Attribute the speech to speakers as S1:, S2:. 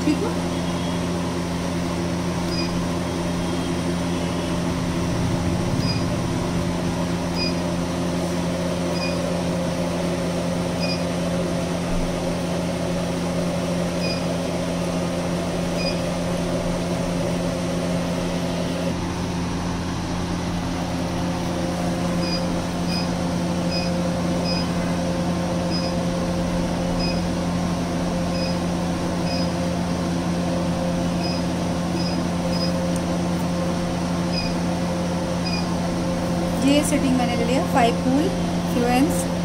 S1: ठीक है? ये सेटिंग मैंने ले लिया फाइव कूल फ्लुएंस